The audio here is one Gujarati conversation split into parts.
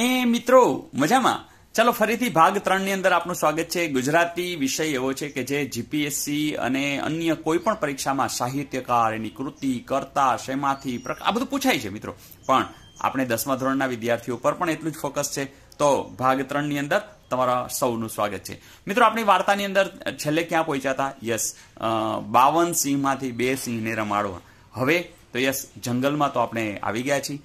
ને મિત્રો, મજામાં? ચાલો ફરીથી ભાગ ત્રણની અંદર આપનું સ્વાગત છે. ગુજરાતી વિષય એવો છે કે જે જીપીએસસી અને અન્ય કોઈ પણ પરીક્ષામાં સાહિત્યકાર એની કૃતિ, કરતા, શેમાંથી આ બધું પૂછાય છે મિત્રો. પણ આપણે દસમા ધોરણના વિદ્યાર્થીઓ પર પણ એટલું જ ફોકસ છે. તો ભાગ ત્રણની અંદર તમારા સૌનું સ્વાગત છે. મિત્રો, આપણી વાર્તાની અંદર છેલ્લે ક્યાં પહોંચ્યા હતા? યસ બાવન સિંહમાંથી બે સિંહને રમાડવા. હવે તો યસ, જંગલમાં તો આપણે આવી ગયા છીએ.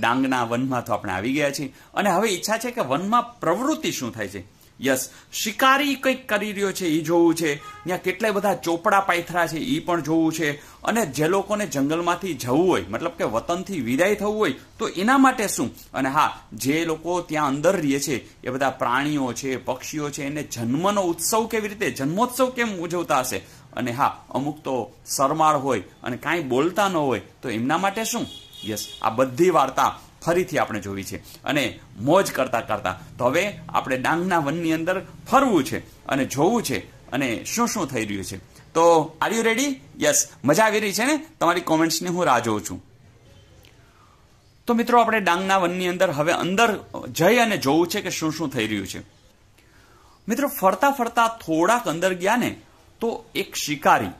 ડાંગના વનમાં તો આપણે આવી ગયા છીએ. અને હવે ઈચ્છા છે કે વનમાં પ્રવૃત્તિ શું થાય છે? યસ, શિકારી કંઈક કરી રહ્યો છે એ જોવું છે. ત્યાં કેટલાય બધા ચોપડા પાયથરા છે એ પણ જોવું છે. અને જે લોકોને જંગલમાંથી જવું હોય, મતલબ કે વતનથી વિદાય થવું હોય, તો એના માટે શું? અને હા, જે લોકો ત્યાં અંદર રહે છે, એ બધા પ્રાણીઓ છે, પક્ષીઓ છે, એને જન્મનો ઉત્સવ કેવી રીતે, જન્મોત્સવ કેમ ઉજવતા હશે? અને હા, અમુક તો સરમાળ હોય અને કાંઈ બોલતા ન હોય, તો એમના માટે શું? યસ આ બધી વાર્તા ફરીથી આપણે જોવી છે અને મોજ કરતા કરતા. તો હવે આપણે ડાંગના વનની અંદર ફરવું છે અને જોવું છે અને શું શું થઈ રહ્યું છે. તો આર યુ રેડી યસ મજા આવી રહી છે ને? તમારી કોમેન્ટ્સની હું રાહ જોઉં છું. તો મિત્રો આપણે ડાંગના વનની અંદર હવે અંદર જઈ અને જોવું છે કે શું શું થઈ રહ્યું છે. મિત્રો ફરતા ફરતા થોડાક અંદર ગયા ને તો એક શિકારી.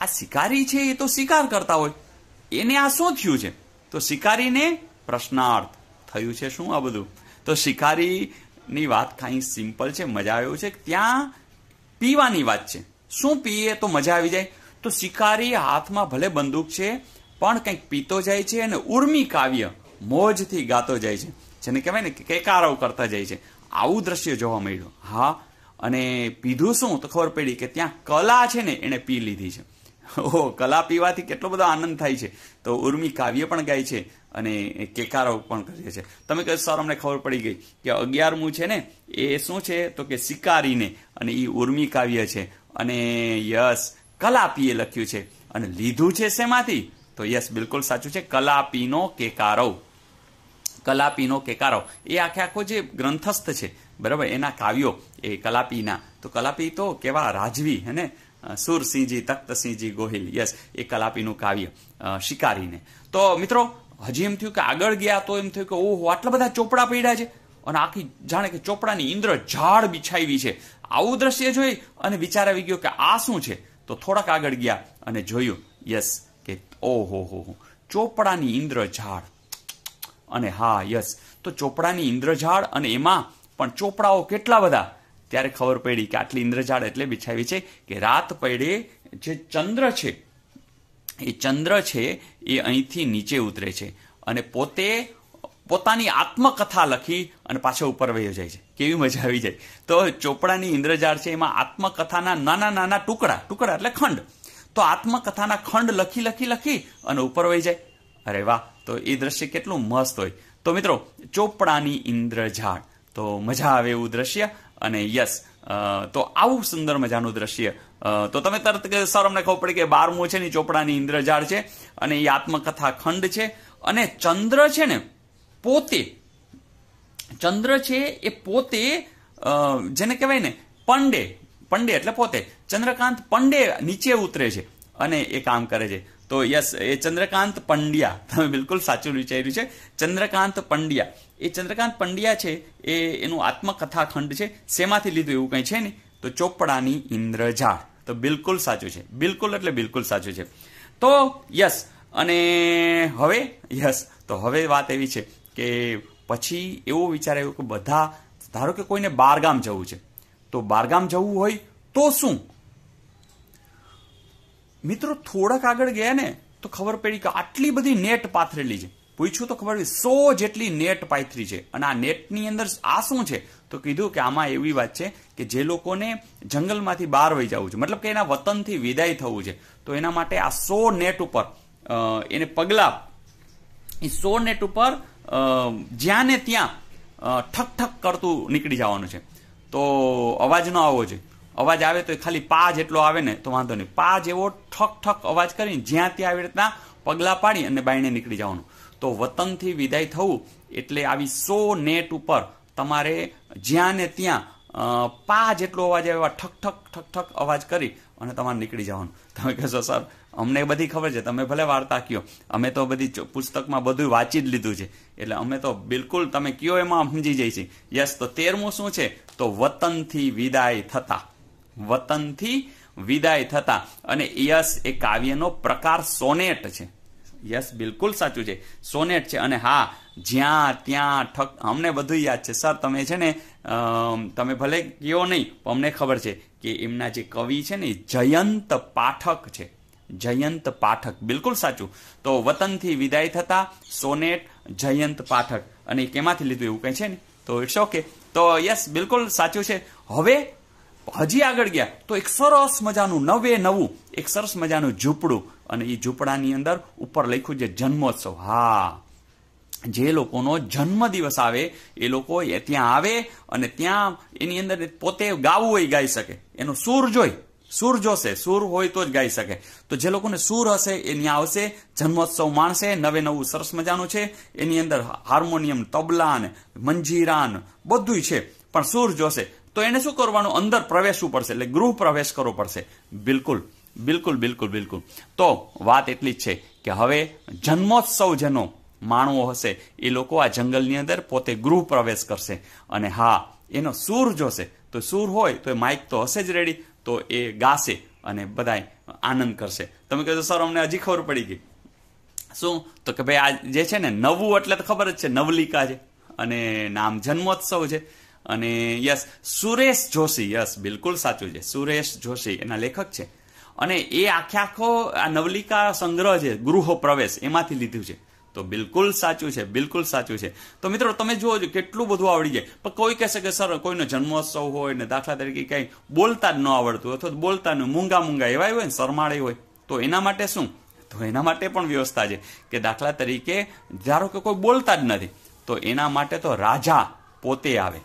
આ શિકારી છે એ તો શિકાર કરતા હોય. એને આ શું થયું છે? તો શિકારીને પ્રશ્નાર્થ થયું છે શું આ બધું? તો શિકારીની વાત કાંઈ સિમ્પલ છે, મજા આવ્યો છે ત્યાં પીવાની વાત છે. શું પીએ તો મજા આવી જાય? તો શિકારી હાથમાં ભલે બંદૂક છે, પણ કંઈક પીતો જાય છે અને ઉર્મી કાવ્ય મોજથી ગાતો જાય છે. જેને કહેવાય ને કેકારવ કરતા જાય છે. આવું દ્રશ્ય જોવા મળ્યું. હા, અને પીધું શું? તો ખબર પડી કે ત્યાં કલા છે ને એને પી લીધી છે. ઓહો, કલા પીવાથી કેટલો બધો આનંદ થાય છે. તો ઉર્મી કાવ્ય પણ ગાય છે અને કેકારો પણ કરે છે. તમે કહે સર અમને ખબર પડી ગઈ કે અગિયારમું છે ને, એ શું છે? તો કે, શિકારીને. અને એ ઉર્મી કાવ્ય છે. અને યસ કલાપીએ લખ્યું છે. અને લીધું છે શેમાંથી? તો યસ, બિલકુલ સાચું છે કલાપીનો કેકારવ કલાપીનો કેકારવ એ આખે આખો જે ગ્રંથસ્થ છે, બરાબર, એના કાવ્યો એ કલાપીના તો કલાપી તો કેવા, રાજવી, હે સુરસિંહજી તખ્તસિંહજી ગોહિલ. યસ, એ કલાપીનું કાવ્ય શિકારીને. તો મિત્રો, હજી એમ થયું કે આગળ ગયા તો એમ થયું કે, ઓહો, આટલા બધા ચોપડા પડ્યા છે. અને આખી જાણે કે ચોપડાની ઇન્દ્ર ઝાડ બિછાવી છે. આવું દ્રશ્ય જોઈ અને વિચાર આવી ગયો કે આ શું છે? તો થોડાક આગળ ગયા અને જોયું, યસ, કે, ઓહો, હો હો. ચોપડાની ઇન્દ્ર ઝાડ. અને હા, યસ, તો ચોપડાની ઇન્દ્રજાળ અને એમાં પણ ચોપડાઓ કેટલા બધા? ત્યારે ખબર પડી કે આટલી ઇન્દ્રજાળ એટલે બિછાવી છે કે રાત પડે જે ચંદ્ર છે, એ ચંદ્ર છે, એ અહીંથી નીચે ઉતરે છે અને પોતે પોતાની આત્મકથા લખી અને પાછો ઉપર વહી જાય છે. કેવી મજા આવી જાય. તો ચોપડાની ઇન્દ્રજાળ છે, એમાં આત્મકથાના નાના નાના ટુકડા ટુકડા એટલે ખંડ. તો આત્મકથાના ખંડ લખી લખી લખી અને ઉપર વહી જાય. અરે વાહ, તો એ દ્રશ્ય કેટલું મસ્ત હોય. તો મિત્રો, ચોપડાની ઇન્દ્રજાળ. તો મજા આવે એવું દ્રશ્ય. અને યસ તો આવું સુંદર મજાનું દ્રશ્ય તો તમે તરત સર અમને ખબર પડી કે બારમું છે ને ચોપડાની ઇન્દ્રજાળ છે અને એ આત્મકથા ખંડ છે અને ચંદ્ર છે ને પોતે, ચંદ્ર છે એ પોતે જેને કહેવાય ને પંડે પંડે એટલે પોતે, ચંદ્રકાંત પંડે નીચે ઉતરે છે અને એ કામ કરે છે. તો યસ, એ ચંદ્રકાંત પંડ્યા. તમે બિલકુલ સાચું વિચાર્યું છે. ચંદ્રકાંત પંડ્યા. એ ચંદ્રકાંત પંડ્યા છે, એ એનું આત્મકથા ખંડ છે. શેમાંથી લીધું એવું કંઈ છે ને? તો ચોપડાની ઇન્દ્રજાળ. તો બિલકુલ સાચું છે. બિલકુલ એટલે બિલકુલ સાચું છે. તો યસ, અને હવે? યસ, તો હવે વાત એવી છે કે પછી એવો વિચાર આવ્યો કે બધા, ધારો કે કોઈને બારગામ જવું છે. તો બારગામ જવું હોય તો શું? મિત્રો, થોડાક આગળ ગયા ને, તો ખબર પડી કે આટલી બધી નેટ પાથરેલી છે. પૂછ્યું તો ખબર સો જેટલી નેટ પાથરી છે. અને આ નેટની અંદર આ શું છે? તો કીધું કે આમાં એવી વાત છે કે જે લોકોને જંગલમાંથી બહાર વહી જવું છે. મતલબ કે એના વતનથી વિદાય થવું છે. તો એના માટે આ સો નેટ ઉપર એને પગલા, એ સો નેટ ઉપર જ્યાં ને ત્યાં ઠક ઠક કરતું નીકળી જવાનું છે. તો અવાજ ન આવવો જોઈએ. અવાજ આવે તો ખાલી પા જેટલો આવે ને તો વાંધો નહીં. પા જેવો ઠક ઠક અવાજ કરીને જ્યાં ત્યાં આવી રીતના પગલા પાડી અને બાયણે નીકળી જવાનું. તો વતનથી વિદાય થવું એટલે આવી સો નેટ ઉપર તમારે જ્યાં ને ત્યાં પા જેટલો અવાજ આવે એવા ઠક ઠક ઠક ઠક અવાજ કરી અને તમારે નીકળી જવાનું. તમે કહેશો, સર, અમને બધી ખબર છે. તમે ભલે વાર્તા કયો. અમે તો બધી પુસ્તકમાં બધું વાંચી જ લીધું છે. એટલે અમે તો બિલકુલ તમે કયો એમાં સમજી જઈશું. યસ, તો તેરમું શું છે? તો વતનથી વિદાય થતા. વતનથી વિદાય થતા અને યસ એ કાવ્યનો પ્રકાર સોનેટ છે. યસ બિલકુલ સાચું છે. સોનેટ છે અને હા, જ્યાં, ત્યાં, ઠક, અમને બધું યાદ છે. સર, તમે છે ને તમે ભલે કયો નહીં અમને ખબર છે કે એમના જે કવિ છે ને, જયંત પાઠક છે. જયંત પાઠક, બિલકુલ સાચું. તો વતનથી વિદાય થતા સોનેટ, જયંત પાઠક. અને કેમાંથી લીધું એવું કંઈ છે ને? તો ઇટ્સ ઓકે. તો યસ બિલકુલ સાચું છે. હવે હજી આગળ ગયા. તો એક સરસ મજાનું નવે નવું, એક સરસ મજાનું ઝૂંપડું. અને એ ઝૂંપડાની અંદર ઉપર લખ્યું છે જન્મોત્સવ. હા. જે લોકોનો જન્મદિવસ આવે, એ લોકો ત્યાં આવે અને ત્યાં એની અંદર પોતે ગાવું હોય ગાઈ શકે. એનો સૂર જોઈ. સૂર જોશે. સૂર હોય તો જ ગાઈ શકે. તો જે લોકોને સૂર હશે, એ ત્યાં આવશે, જન્મોત્સવ માણશે, નવે નવું સરસ મજાનું છે. એની અંદર હાર્મોનિયમ તબલાન મંજીરાન મંજીરા બધું છે. પણ સૂર જોશે. તો એને શું કરવાનું? અંદર પ્રવેશવું પડશે, એટલે ગૃહ પ્રવેશ કરવો પડશે. બિલકુલ બિલકુલ બિલકુલ બિલકુલ. તો વાત એટલી જ છે કે હવે જન્મોત્સવ જેનો માણવો હશે, એ લોકો આ જંગલની અંદર પોતે ગૃહ પ્રવેશ કરશે. અને હા, એનો સૂર જોશે. તો સૂર હોય, તો એ માઇક તો હશે જ રેડી તો એ ગાશે અને બધાય આનંદ કરશે. તમે કહેશો સર, અમને હજી ખબર પડી ગઈ. શું? તો કે ભાઈ, આ જે છે ને, નવું એટલે તો ખબર જ છે, નવલિકા છે. અને નામ જન્મોત્સવ છે. અને યસ, સુરેશ જોશી, યસ, બિલકુલ સાચું છે. સુરેશ જોશી, એના લેખક છે. અને એ આખે આખો આ નવલિકા સંગ્રહ છે, ગૃહ પ્રવેશ, એમાંથી લીધું છે. તો બિલકુલ સાચું છે, બિલકુલ સાચું છે. તો મિત્રો, તમે જુઓ છો, કેટલું બધું આવડી જાય. પણ કોઈ કહેશે કે, સર, કોઈનો જન્મોત્સવ હોય ને દાખલા તરીકે કંઈ બોલતા જ ન આવડતું, અથવા બોલતા ન, મૂંગા મૂંગા એવા હોય ને, શરમાળે હોય. તો એના માટે શું? તો એના માટે પણ વ્યવસ્થા છે કે દાખલા તરીકે, ધારો કે કોઈ બોલતા જ નથી, તો એના માટે તો રાજા પોતે આવે.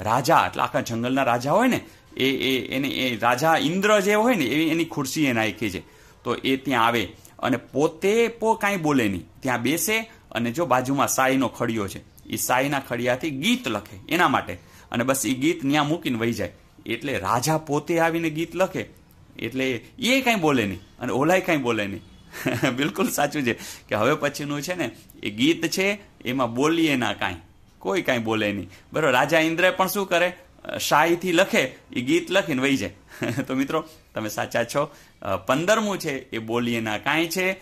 રાજા, એટલે આખા જંગલના રાજા હોય ને, એ એ, એને, એ રાજા ઇન્દ્ર જે હોય ને, એવી એની ખુરશી એ નાખી છે. તો એ ત્યાં આવે અને પોતે પો કાંઈ બોલે નહીં. ત્યાં બેસે અને જો બાજુમાં સાઈનો ખડિયો છે એ સાઈના ખડિયાથી ગીત લખે એના માટે. અને બસ એ ગીત ત્યાં મૂકીને વહી જાય. એટલે રાજા પોતે આવીને ગીત લખે, એટલે એ કાંઈ બોલે નહીં અને ઓલાય કાંઈ બોલે નહીં. બિલકુલ સાચું છે કે હવે પછીનું છે ને, એ ગીત છે, એમાં બોલીએ ના કાંઈ. કોઈ કાંઈ બોલે નહીં. બરાબર રાજા ઇન્દ્ર પણ શું કરે? શાહીથી લખે, એ ગીત લખીને વહી જાય. તો મિત્રો, તમે સાચા છો. પંદરમું છે, એ બોલીએ ના કાંઈ છે.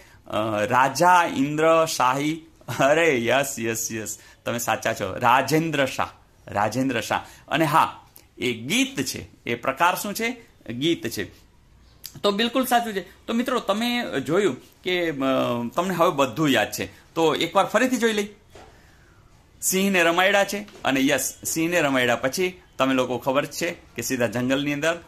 રાજા ઇન્દ્ર, શાહી, અરે, યસ યસ યસ. તમે સાચા છો. રાજેન્દ્ર શાહ રાજેન્દ્ર શાહ. અને હા, એ ગીત છે. એ પ્રકાર શું છે? ગીત છે. તો બિલકુલ સાચું છે. તો મિત્રો, તમે જોયું કે તમને હવે બધું યાદ છે. તો એકવાર ફરીથી જોઈ લઈ સિંહને રમાયડા છે અને યસ, સિંહને રમાયડા પછી તમે લોકો ખબર છે કે સીધા જંગલની અંદર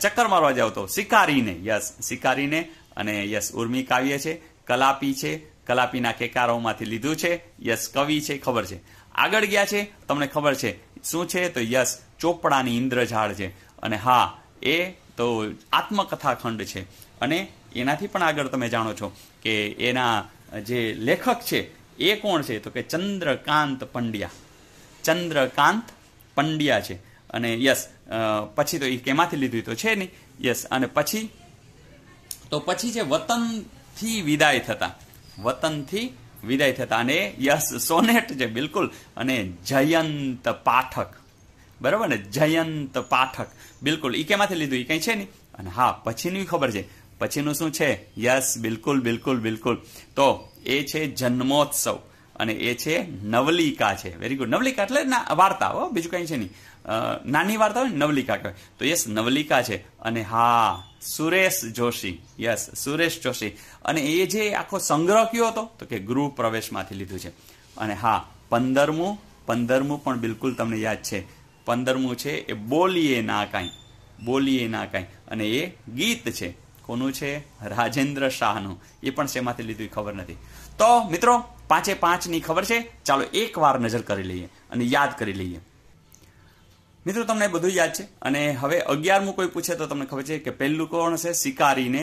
ચક્કર મારવા જાવ તો શિકારીને, યસ, શિકારીને અને યસ, ઉર્મી કાવ્ય છે, કલાપી છે, કલાપીના કેકારોમાંથી લીધું છે, યસ, કવિ છે, ખબર છે. આગળ ગયા છે, તમને ખબર છે, શું છે? તો યસ, ચોપડાની ઇન્દ્રઝાળ છે. અને હા, એ તો આત્મકથા ખંડ છે. અને એનાથી પણ આગળ તમે જાણો છો કે એના જે લેખક છે એ કોણ છે? તો કે ચંદ્રકાંત પંડ્યા. ચંદ્રકાંત પંડ્યા છે. અને યસ પછી તો એ કેમાંથી લીધું તો છે નહીં. યસ, અને પછી, તો પછી છે વતનથી વિદાય થતા. વતનથી વિદાય થતા. અને યસ, સોનેટ છે, બિલકુલ. અને જયંત પાઠક. બરાબર ને? જયંત પાઠક. બિલકુલ. એ કેમાંથી લીધું? એ કંઈ છે નહીં. અને હા, પછીની ખબર છે. પછીનું શું છે? યસ, બિલકુલ બિલકુલ બિલકુલ. તો એ છે જન્મોત્સવ અને એ છે નવલિકા છે. વેરી ગુડ નવલિકા એટલે વાર્તા, હો, બીજું કંઈ છે નહીં. નાની વાર્તા હોય નવલિકા કહેવાય. તો યસ, નવલિકા છે અને હા, સુરેશ જોશી. યસ, સુરેશ જોશી. અને એ જે આખો સંગ્રહ કયો હતો? તો કે ગૃહ પ્રવેશમાંથી લીધું છે. અને હા, પંદરમું પંદરમું પણ બિલકુલ તમને યાદ છે. પંદરમું છે એ બોલીએ ના કાંઈ. બોલીએ ના કાંઈ. અને એ ગીત છે. કોનું છે? રાજેન્દ્ર શાહનું. એ પણ શેમાંથી લીધું ખબર નથી. તો મિત્રો, પાંચે પાંચની ખબર છે? ચાલો એક વાર નજર કરી લઈએ અને યાદ કરી લઈએ. મિત્રો, તમને બધું યાદ છે? અને હવે અગિયારમું કોઈ પૂછે તો તમને ખબર છે કે પહેલું કોણ હશે? શિકારીને.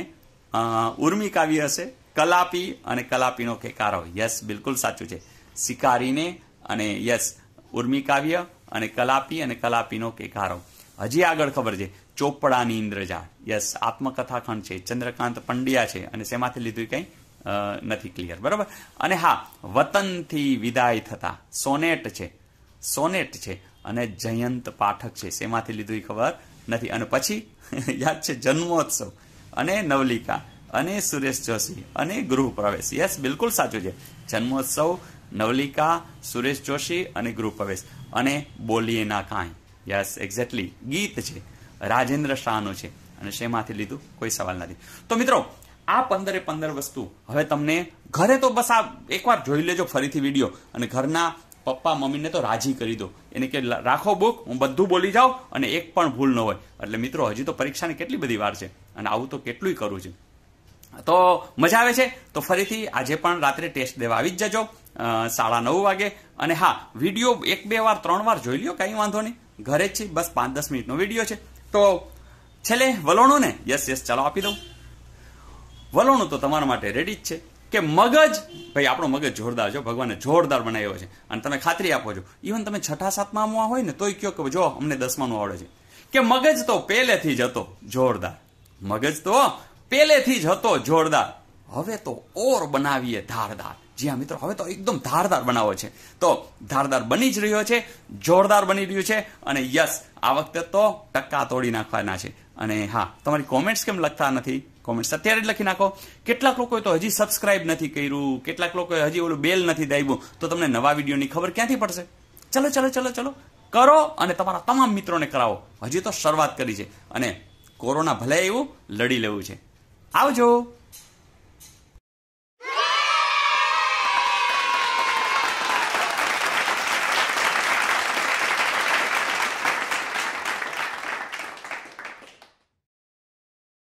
ઉર્મી કાવ્ય હશે? કલાપી અને કલાપીનો કેકારો. યસ, બિલકુલ સાચું છે. શિકારીને અને યસ, ઉર્મી કાવ્ય અને કલાપી અને કલાપીનો કેકારો. હજી આગળ ખબર છે. ચોપડાની ઇન્દ્રજાળ યસ, આત્મકથાખંડ છે, ચંદ્રકાંત પંડ્યા છે અને શેમાંથી લીધું કંઈ? નથી ક્લિયર બરાબર? અને હા, વતનથી વિદાય થતા સોનેટ છે સોનેટ છે અને જયંત પાઠક છે. શેમાંથી લીધું ખબર નથી. અને પછી, યાદ છે, જન્મોત્સવ અને નવલિકા અને સુરેશ જોશી અને ગૃહ પ્રવેશ. યસ, બિલકુલ સાચું છે. જન્મોત્સવ, નવલિકા, સુરેશ જોશી અને ગૃહ પ્રવેશ. અને બોલીએ ના કાંઈ. યસ એક્ઝેક્ટલી ગીત છે. રાજેન્દ્ર શાહનો છે. અને શેમાંથી લીધું? કોઈ સવાલ નથી. તો મિત્રો, આ પંદરે પંદર વસ્તુ. હવે તમને ઘરે તો બસ આ એકવાર જોઈ લેજો ફરીથી વીડિયો. અને ઘરના પપ્પા મમ્મીને તો રાજી કરી દો. એને કે રાખો બુક હું બધું બોલી જાઉં અને એક પણ ભૂલ ન હોય. એટલે મિત્રો, હજી તો પરીક્ષાની કેટલી બધી વાર છે અને આવું તો કેટલું કરું છે. તો મજા આવે છે? તો ફરીથી આજે પણ રાત્રે ટેસ્ટ દેવા આવી જ જજો. સાડા નવ વાગે. અને હા, વીડિયો એક બે વાર, ત્રણ વાર જોઈ લ્યો, કંઈ વાંધો નહીં. ઘરે જ છે, બસ પાંચ દસ મિનિટનો વીડિયો છે. તો છેલ્લે વલોણું ને યસ યસ ચાલો આપી દઉં. વલોણું તો તમારા માટે રેડી જ છે કે મગજ, ભાઈ, આપણો મગજ જોરદાર છો ભગવાને જોરદાર બનાવ્યો છે. અને તમે ખાતરી આપો છો. ઇવન તમે છઠ્ઠા સાતમામાં હોય ને, તોય કયો કે જો અમને દસમાનું આવડે છે. કે મગજ તો પહેલેથી જ હતો જોરદાર. મગજ તો પહેલેથી જ હતો જોરદાર. હવે તો ઓર બનાવીએ ધારદાર. જી હા, મિત્રો, હવે તો એકદમ ધારદાર બનાવો છે. તો ધારદાર બની જ રહ્યો છે, જોરદાર બની રહ્યું છે, અને યસ, આ વખતે તો ટક્કા તોડી નાખવાના છે. અને હા, તમારી કોમેન્ટ્સ કેમ લખતા નથી? કોમેન્ટ્સ અત્યારે જ લખી નાખો. કેટલાક લોકોએ તો હજી સબસ્ક્રાઇબ નથી કર્યું, કેટલાક લોકોએ હજી ઓલું બેલ નથી દાબ્યું તો તમને નવા વિડીયોની ખબર ક્યાંથી પડશે? ચલો ચલો ચલો ચલો. કરો અને તમારા તમામ મિત્રોને કરાવો. હજી તો શરૂઆત કરી છે. અને કોરોના ભલે એવું લડી લેવું છે. આવજો.